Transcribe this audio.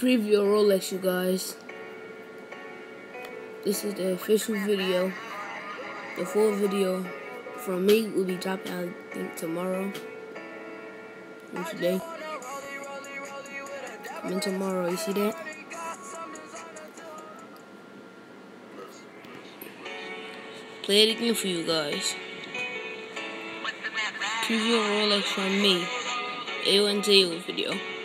preview of Rolex, you guys. This is the official video. The full video from me will be dropping, I think, tomorrow. And today. And tomorrow, you see that? Play it again for you guys. Preview of Rolex from me. A1J video.